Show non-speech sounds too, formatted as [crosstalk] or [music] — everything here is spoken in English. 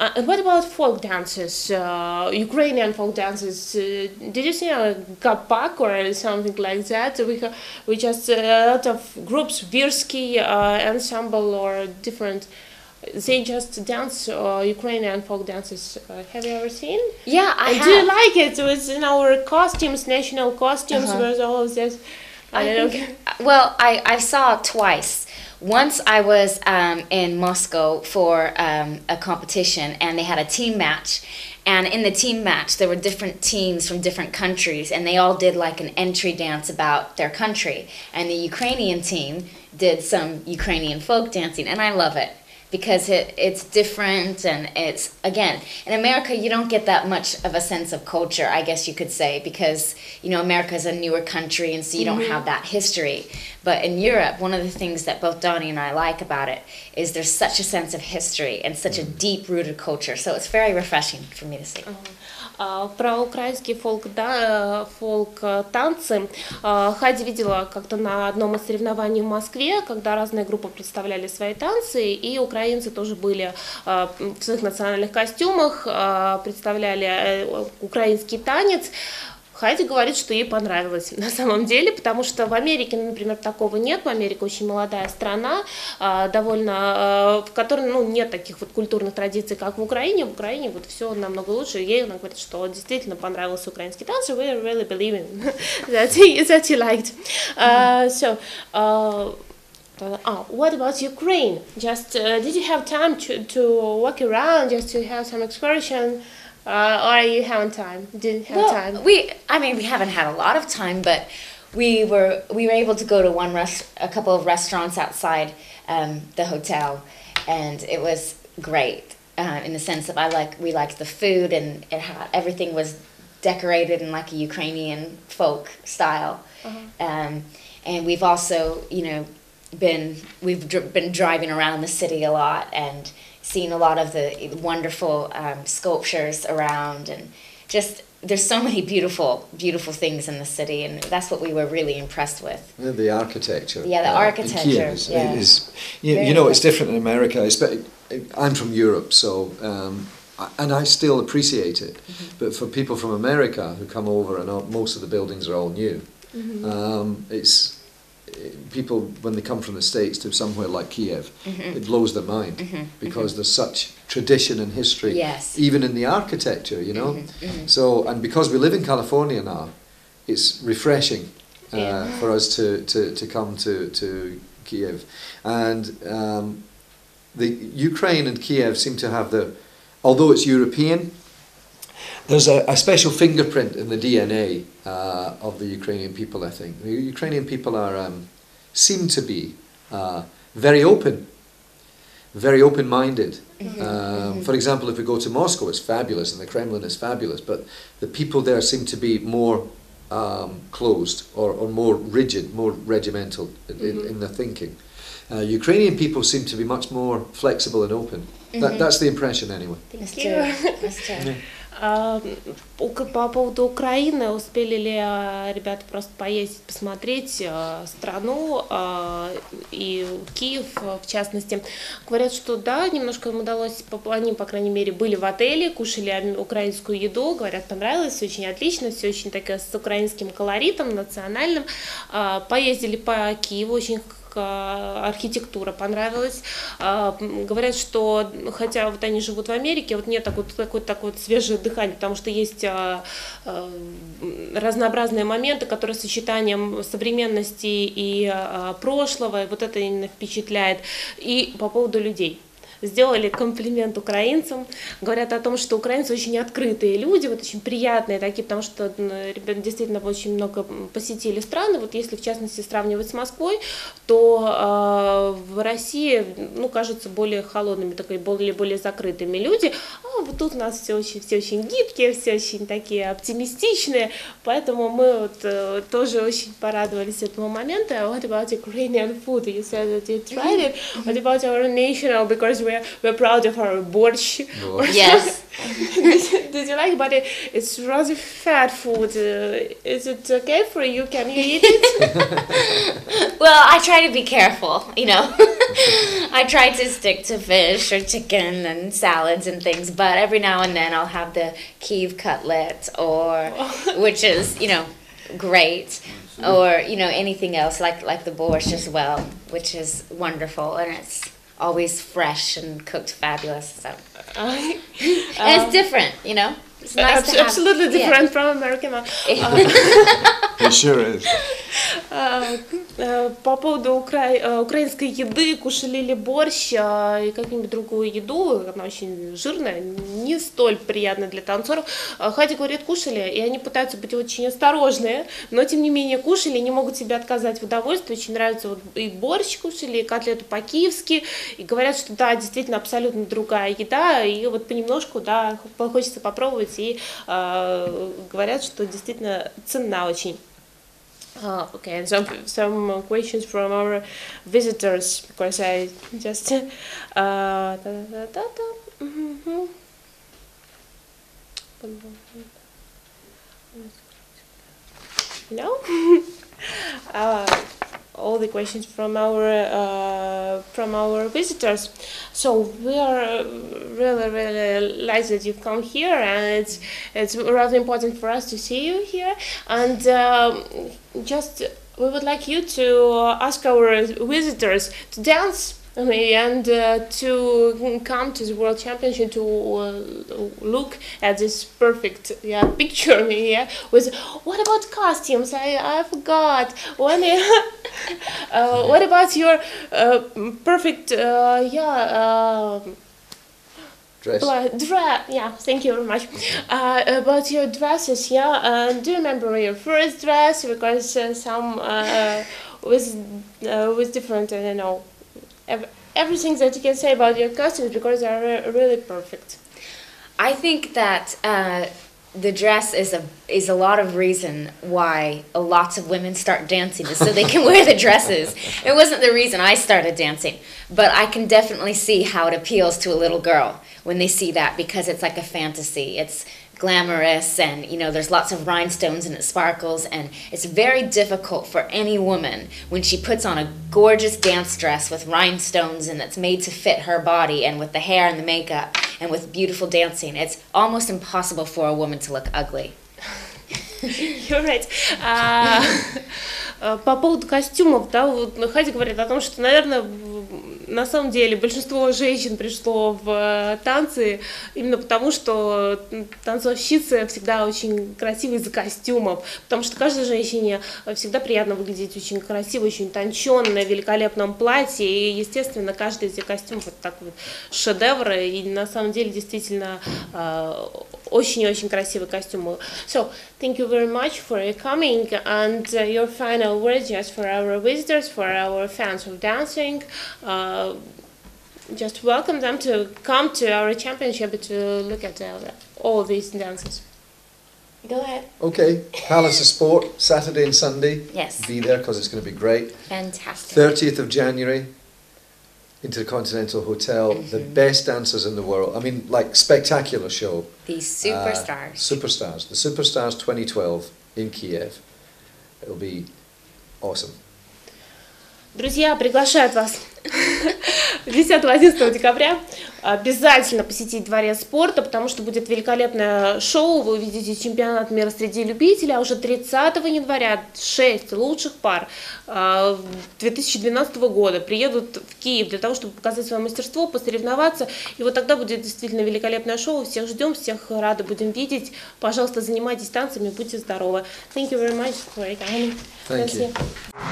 Uh, and what about folk dances, uh, Ukrainian folk dances? Uh, did you see a Gapak or something like that? We, ha- we just a lot of groups, Virsky uh, ensemble or different. They just dance uh, Ukrainian folk dances. Uh, have you ever seen? Yeah, I And have. do you like it? With in our costumes, national costumes, Uh-huh. with all of this. I, I don't know. think- well, I, I saw twice. Once I was um, in Moscow for um, a competition, and they had a team match. And in the team match, there were different teams from different countries, and they all did like an entry dance about their country. And the Ukrainian team did some Ukrainian folk dancing, and I love it because it, it's different and it's again in america you don't get that much of a sense of culture i guess you could say because you know america is a newer country and so you don't mm-hmm. have that history. But in europe one of the things that both donnie and i like about it is there's such a sense of history and such a mm. deep rooted culture. So it's very refreshing for me to see. А, Про украинский фолк, да, фолк э, танцы. А, Хади видела как-то на одном из соревнований в Москве, когда разные группы представляли свои танцы, и украинцы тоже были э, в своих национальных костюмах, э, представляли украинский танец. Хайди говорит, что ей понравилось [laughs] на самом деле, потому что в Америке, например, такого нет. В Америке очень молодая страна, а, довольно, а, в которой ну, нет таких вот культурных традиций, как в Украине. В Украине вот все намного лучше. Ей она говорит, что действительно понравился украинский танец. We really believe [laughs] that he, that he liked. Uh, so, uh, Oh, what about Ukraine? Just uh, did you have time to, to walk around, just to have some excursion, uh, or are you haven't time? Didn't have well, time. we i mean we haven't had a lot of time but we were we were able to go to one rest a couple of restaurants outside um, the hotel and it was great uh, in the sense of i like we liked the food and it had everything was decorated in like a ukrainian folk style um, and we've also you know been we've dr- been driving around the city a lot and seen a lot of the wonderful um, sculptures around and just there's so many beautiful beautiful things in the city and that's what we were really impressed with Yeah, the architecture. Yeah, the uh, architecture, is, yeah. is you, you know, it's different in America. I'm from Europe, so um, and I still appreciate it. Mm-hmm. But for people from America who come over, and most of the buildings are all new, Mm-hmm. um, it's people when they come from the states to somewhere like Kiev, Mm-hmm. it blows their mind because there's such tradition and history, Yes. even in the architecture, you know. Mm-hmm. So, and because we live in California now, it's refreshing uh, Yeah. for us to, to, to come to, to Kiev. And um, the Ukraine and Kiev seem to have the, although it's European, there's a, a special fingerprint in the DNA uh, of the Ukrainian people, I think. The Ukrainian people are, um, seem to be uh, very open, very open minded. Um, for example, if we go to Moscow, it's fabulous and the Kremlin is fabulous, but the people there seem to be more um, closed or, or more rigid, more regimental in, in, in their thinking. Uh, Ukrainian people seem to be much more flexible and open. That, that's the impression, anyway. Thank true. you. А, По поводу Украины, успели ли а, ребята просто поездить, посмотреть а, страну а, и Киев в частности? Говорят, что да, немножко им удалось, они, по крайней мере, были в отеле, кушали украинскую еду, говорят, понравилось, очень отлично, все очень такое с украинским колоритом, национальным. Поездили по Киеву, очень архитектура понравилась. А, Говорят, что хотя вот они живут в Америке, вот нет такой, такой, такой свежее дыхание, потому что есть а, а, разнообразные моменты, которые сочетанием современности и прошлого, и вот это именно впечатляет. И по поводу людей сделали комплимент украинцам, говорят о том, что украинцы очень открытые люди, вот очень приятные такие, потому что ребята действительно очень много посетили страны, вот если в частности сравнивать с Москвой, то э, в России, ну, кажется, более холодными, такой, более, более закрытыми люди, а вот тут у нас все очень, все очень гибкие, все очень такие оптимистичные, поэтому мы вот э, тоже очень порадовались этому моменту. What about Ukrainian food? You said that you tried it. What about our national? Because we're, we're proud of our borscht. [laughs] yes. Did you like? But it, it's rather fat food. Uh, is it okay for you? Can you eat it? [laughs] well, I try to be careful. You know, [laughs] I try to stick to fish or chicken and salads and things. But every now and then, I'll have the Kiev cutlet, or which is you know great mm-hmm. or you know anything else like like the borscht as well which is wonderful and it's always fresh and cooked fabulous. So Uh, [laughs] and it's different, you know. It's nice abs- to have- absolutely yeah. different from American one. [laughs] It sure is. А, э, По поводу укра- э, украинской еды, кушали ли борщ и какую-нибудь другую еду, она очень жирная, не столь приятная для танцоров. Хади говорит, кушали, и они пытаются быть очень осторожные, но тем не менее кушали, не могут себе отказать в удовольствии, очень нравится вот и борщ кушали, и котлету по-киевски, и говорят, что да, действительно абсолютно другая еда, и вот понемножку, да, хочется попробовать, и а, говорят, что действительно ценна очень. Uh, okay, and some some questions from our visitors because I just [laughs] uh, da, da, da, da. Mhm. no [laughs] uh, all the questions from our uh, from our visitors. So we are uh, really really glad that you've come here and it's it's rather important for us to see you here. And um, just we would like you to ask our visitors to dance and uh, to come to the World Championship to uh, look at this perfect yeah picture yeah with what about costumes I, I forgot when [laughs] uh, what about your uh, perfect uh, yeah um Dress. dress. Yeah, thank you very much. Uh, about your dresses, yeah. Uh, do you remember your first dress? Because uh, some uh, was uh, was different. I don't know. Ev- everything that you can say about your costumes because they are re- really perfect. I think that uh, the dress is a is a lot of reason why a lots of women start dancing is so they can wear the dresses. It wasn't the reason I started dancing, but I can definitely see how it appeals to a little girl when they see that because it's like a fantasy. It's glamorous and you know there's lots of rhinestones and it sparkles and it's very difficult for any woman when she puts on a gorgeous dance dress with rhinestones and it's made to fit her body and with the hair and the makeup and with beautiful dancing it's almost impossible for a woman to look ugly You're [laughs] right. А, [laughs] а, По поводу костюмов, да, вот Хади говорит о том, что, наверное, в- на самом деле большинство женщин пришло в э, танцы именно потому, что танцовщицы всегда очень красивые из-за костюмов, потому что каждой женщине э, всегда приятно выглядеть очень красиво, очень утонченно, в великолепном платье, и, естественно, каждый из этих костюмов это так вот шедевр, и на самом деле действительно э, очень-очень красивые костюмы. So, thank you very much for your coming and uh, your final words just for our visitors, for our fans of dancing. Uh, just welcome them to come to our championship to look at uh, all these dances. Go ahead. Okay, Palace of Sport, Saturday and Sunday. yes Be there because it's going to be great. fantastic 30th of January, Intercontinental Hotel, the best dancers in the world. I mean, like, spectacular show. these Uh, superstars superstars. The Superstars 2012 in Kiev. It'll be awesome. Друзья, приглашают вас [laughs] 10-11 декабря. Обязательно посетить Дворец спорта, потому что будет великолепное шоу, вы увидите чемпионат мира среди любителей, а уже 30 января 6 лучших пар э, 2012 года приедут в Киев для того, чтобы показать свое мастерство, посоревноваться, и вот тогда будет действительно великолепное шоу, всех ждем, всех рады будем видеть, пожалуйста, занимайтесь танцами, будьте здоровы. Thank you very much. For time. Thank you.